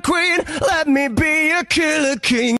queen. Let me be a killer king.